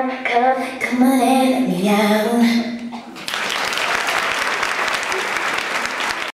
come, come, come on and let me out.